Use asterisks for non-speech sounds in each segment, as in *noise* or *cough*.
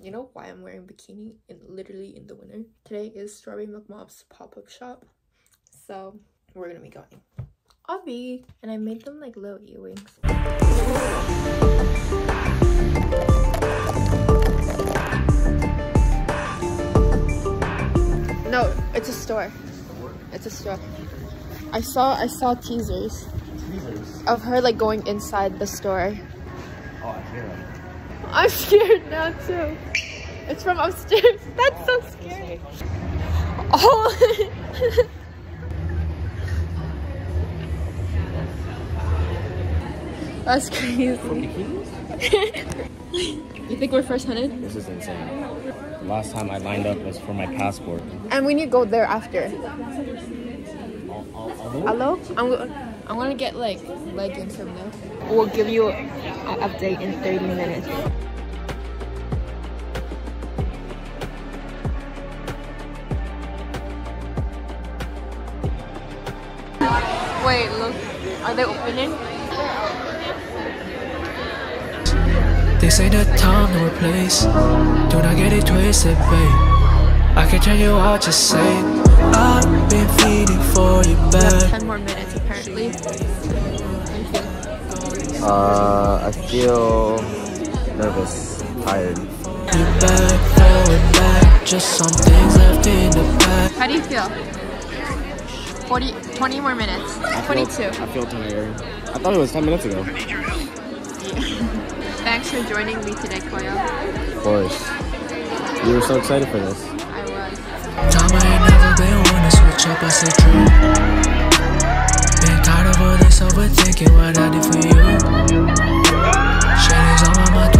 You know why I'm wearing bikini in literally in the winter? Today is Strawberry Milk Mob's pop-up shop. So we're gonna be going. Obby! And I made them like little earrings. No, it's a store. It's a store. I saw I saw teasers Teasers. of her like going inside the store. Oh, I hear them. I'm scared now too. It's from upstairs. *laughs* That's so scary. Oh. *laughs* That's crazy. *laughs* you think we're first hunted? This is insane. Last time I lined up was for my passport. And we need to go there after. Hello? I'm, I'm gonna get like leggings from there. We'll give you an update in 30 minutes. Wait, look. Are they opening? This ain't the time to place. Do not get it twisted, babe. I can tell you what to say. I've been feeding for you back. 10 more minutes apparently. Thank you. Uh, I feel nervous, tired. You back, forward, back. Just some things left in the past. How do you feel? 40, 20 more minutes. I feel- 22. I feel tired. I thought it was 10 minutes ago. Thanks for joining me today, Koyo. Of course. You were so excited for this. I was. Time I ain't never been one to switch up, I say true. Been tired of all this overthinking what I did for you. Shit is on my mind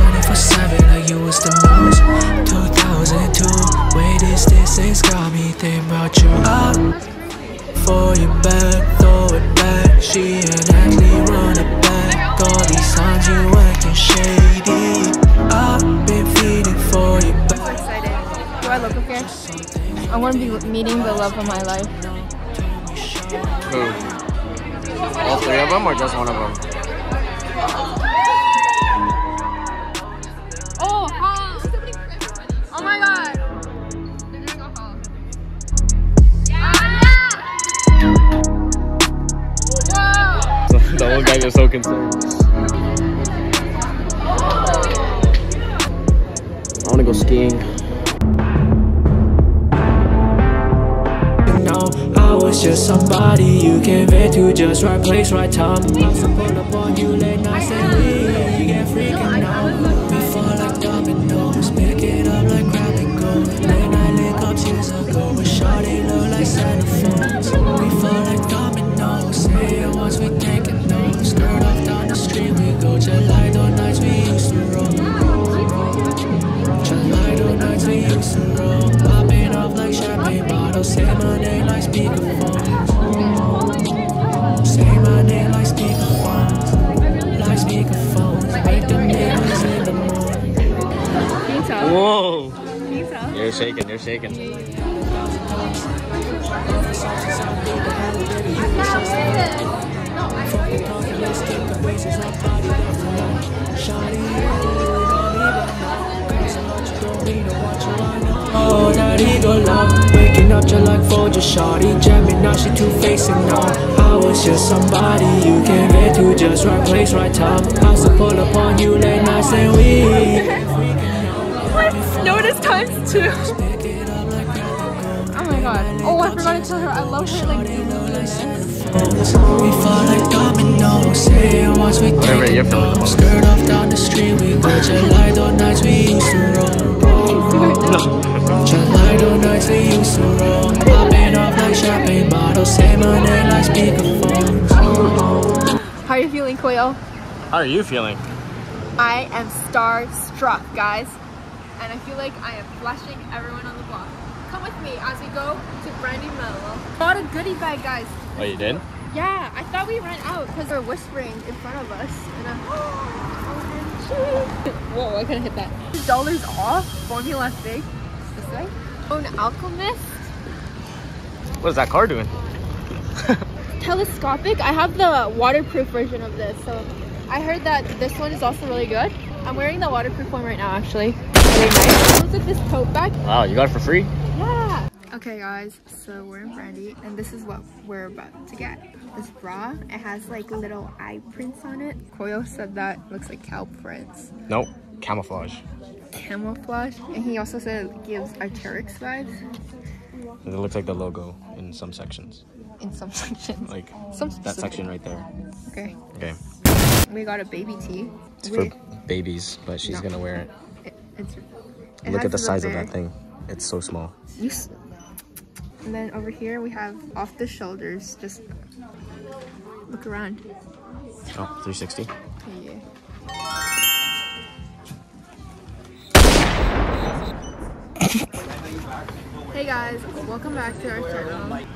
Do I look okay? I want to be meeting the love of my life. Who? All three of them or just one of them? Oh, haul! Oh my god! They're doing a haul. Yeah! Whoa! the old guys are so concerned. I want to go skiing. Was just somebody you can vent to just right place, right time. I support up on you late nights and You're shaking, you're shaking. Oh, that ego love Waking up just like just shawty Jamming now she two-facing now I was just somebody you can get to Just right place, right time I support upon you late nights and we Notice times two. Oh my god. Oh, I forgot to tell her I love her like We fall like dominoes Say once we Whatever take you're it feeling the. Skirt off down the street We go July those nights we used to roll July those nights we used to roll Popping off like champagne bottles Say my name like speakerphones How are you feeling, Koyo? How are you feeling? I am starstruck, guys. And I feel like I am flashing everyone on the block. Come with me as we go to Brandy Melville. Bought a goodie bag, guys. Oh, you did? Yeah, I thought we ran out because they're whispering in front of us. And I'm, OMG. *gasps* Whoa, I couldn't hit that. Dollars off, Formula Fig. This way. Oh, an Alchemist. What is that car doing? *laughs* *laughs* Telescopic. I have the waterproof version of this, so I heard that this one is also really good. I'm wearing the waterproof one right now, actually. Really nice. Look at this tote bag. Wow, you got it for free? Yeah. Okay, guys. So we're in Brandy, and this is what we're about to get. This bra. It has like little eye prints on it. Koyo said that looks like cow prints. Nope. Camouflage. Camouflage. And he also said it gives Arc'teryx vibes It looks like the logo in some sections. in some *laughs* sections. Like Some that section right there. Okay. Okay. We got a baby tee. It's for babies, but she's No. gonna wear it. it- it's, it Look at the size of that thing. It's so small. You and then over here we have off the shoulders. Just look around. Oh, 360. Yeah. hey guys, welcome back to our channel.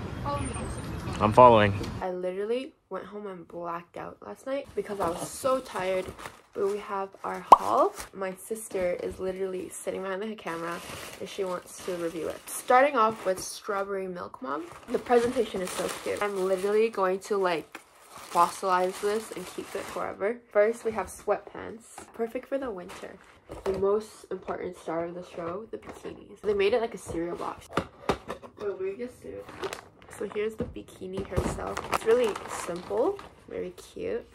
I'm following. I literally went home and blacked out last night because I was so tired. But we have our haul. My sister is literally sitting behind the camera and she wants to review it. Starting off with Strawberry Milk Mob. The presentation is so cute. I'm literally going to like fossilize this and keep it forever. First, we have sweatpants. Perfect for the winter. The most important star of the show, the bikinis. They made it like a cereal box. Wait, we just do. So here's the bikini herself. It's really simple, very cute.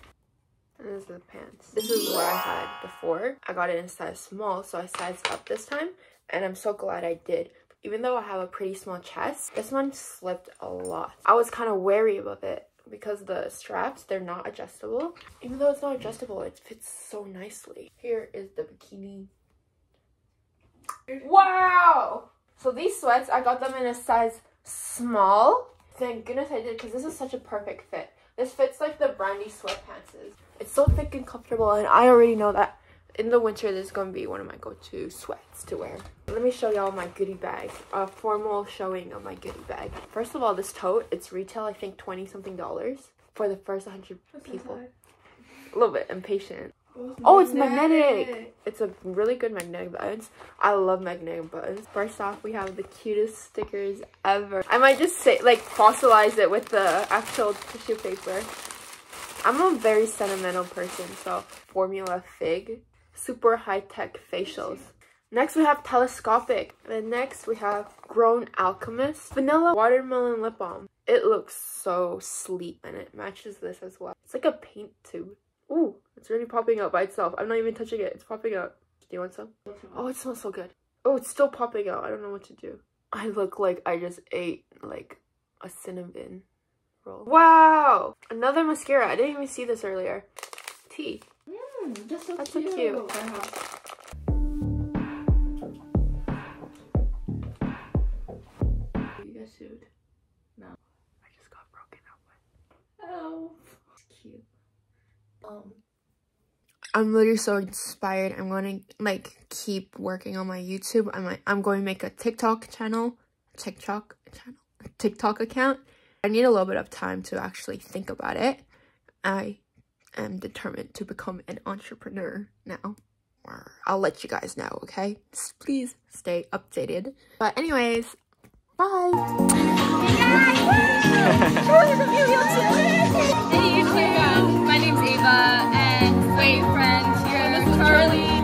And this is the pants. This is what I had before. I got it in size small, so I sized up this time. And I'm so glad I did. Even though I have a pretty small chest, this one slipped a lot. I was kind of wary of it because the straps, they're not adjustable. Even though it's not adjustable, it fits so nicely. Here is the bikini. Wow! So these sweats, I got them in a size small. Thank goodness I did because this is such a perfect fit. This fits like the Brandy sweatpants. is. It's so thick and comfortable and I already know that in the winter this is going to be one of my go-to sweats to wear. Let me show y'all my goodie bag. A formal showing of my goodie bag. First of all, this tote, it's retail I think 20 something dollars for the first 100 people. A little bit impatient. Oh, it's magnetic. It's a really good magnetic buttons. I love magnetic buttons. First off, we have the cutest stickers ever. I might just say, like, fossilize it with the actual tissue paper. I'm a very sentimental person, so Formula Fig. Super high-tech facials. Next, we have Telescopic. And next, we have Grown Alchemist. Vanilla Watermelon Lip Balm. It looks so sleek, and it matches this as well. It's like a paint tube. Ooh, it's already popping out by itself. I'm not even touching it. It's popping out. Do you want some? Oh, it smells so good. Oh, it's still popping out. I don't know what to do. I look like I just ate like a cinnamon roll. Wow! Another mascara. I didn't even see this earlier. Tea. That's so That's so cute. cute. You got sued. I just got broken up with. Oh. It's cute. Um. I'm literally so inspired. I'm going to like keep working on my YouTube. I'm like, I'm going to make a TikTok channel, TikTok channel, TikTok account. I need a little bit of time to actually think about it. I am determined to become an entrepreneur now. I'll let you guys know, okay? Please stay updated. But anyways, bye. *laughs* Wait, friend, here is Carly.